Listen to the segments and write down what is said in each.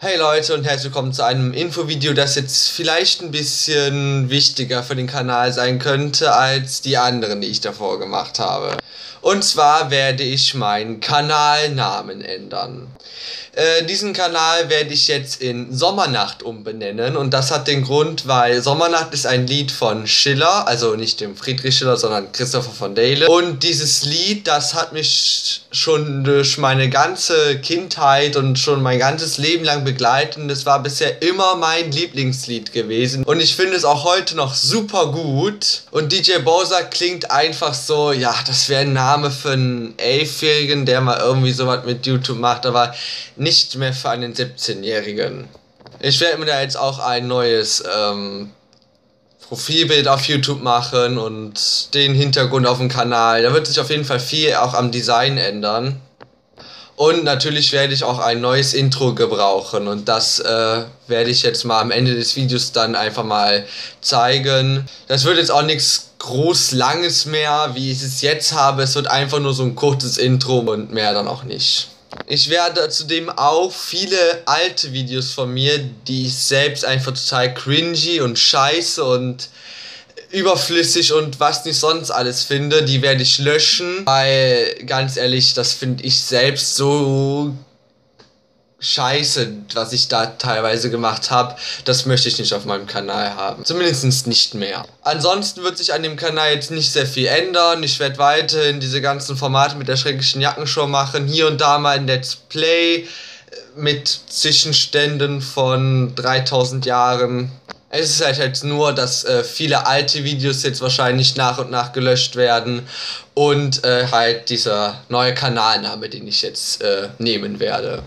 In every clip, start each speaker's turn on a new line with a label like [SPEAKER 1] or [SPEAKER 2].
[SPEAKER 1] Hey Leute und herzlich willkommen zu einem Infovideo, das jetzt vielleicht ein bisschen wichtiger für den Kanal sein könnte als die anderen, die ich davor gemacht habe. Und zwar werde ich meinen Kanalnamen ändern. Äh, diesen Kanal werde ich jetzt in Sommernacht umbenennen und das hat den Grund, weil Sommernacht ist ein Lied von Schiller, also nicht dem Friedrich Schiller, sondern Christopher von Dale. Und dieses Lied, das hat mich schon durch meine ganze Kindheit und schon mein ganzes Leben lang begleitet. Es war bisher immer mein Lieblingslied gewesen. Und ich finde es auch heute noch super gut. Und DJ Bowser klingt einfach so, ja, das wäre ein Name für einen Elfjährigen, der mal irgendwie sowas mit YouTube macht, aber nicht mehr für einen 17-Jährigen. Ich werde mir da jetzt auch ein neues ähm, Profilbild auf YouTube machen und den Hintergrund auf dem Kanal. Da wird sich auf jeden Fall viel auch am Design ändern. Und natürlich werde ich auch ein neues Intro gebrauchen und das äh, werde ich jetzt mal am Ende des Videos dann einfach mal zeigen. Das wird jetzt auch nichts groß langes mehr, wie ich es jetzt habe. Es wird einfach nur so ein kurzes Intro und mehr dann auch nicht. Ich werde zudem auch viele alte Videos von mir, die ich selbst einfach total cringy und scheiße und überflüssig und was nicht sonst alles finde, die werde ich löschen, weil ganz ehrlich, das finde ich selbst so Scheiße, was ich da teilweise gemacht habe, das möchte ich nicht auf meinem Kanal haben. Zumindest nicht mehr. Ansonsten wird sich an dem Kanal jetzt nicht sehr viel ändern. Ich werde weiterhin diese ganzen Formate mit der schrecklichen Jackenshow machen. Hier und da mal ein Let's Play äh, mit Zwischenständen von 3000 Jahren. Es ist halt, halt nur, dass äh, viele alte Videos jetzt wahrscheinlich nach und nach gelöscht werden und äh, halt dieser neue Kanalname, den ich jetzt äh, nehmen werde.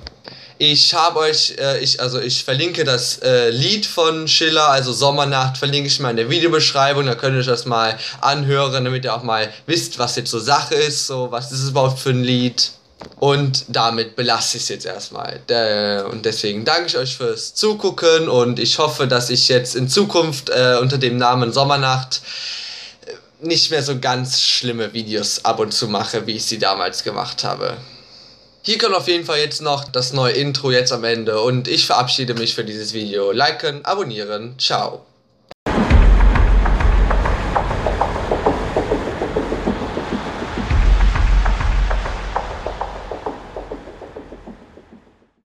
[SPEAKER 1] Ich habe euch, äh, ich, also ich verlinke das äh, Lied von Schiller, also Sommernacht, verlinke ich mal in der Videobeschreibung, da könnt ihr euch das mal anhören, damit ihr auch mal wisst, was jetzt so Sache ist, so was ist es überhaupt für ein Lied. Und damit belasse ich es jetzt erstmal. Und deswegen danke ich euch fürs Zugucken und ich hoffe, dass ich jetzt in Zukunft äh, unter dem Namen Sommernacht äh, nicht mehr so ganz schlimme Videos ab und zu mache, wie ich sie damals gemacht habe. Hier kommt auf jeden Fall jetzt noch das neue Intro jetzt am Ende und ich verabschiede mich für dieses Video. Liken, abonnieren, ciao.